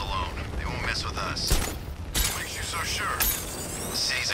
alone. They won't mess with us. What makes you so sure? Caesar.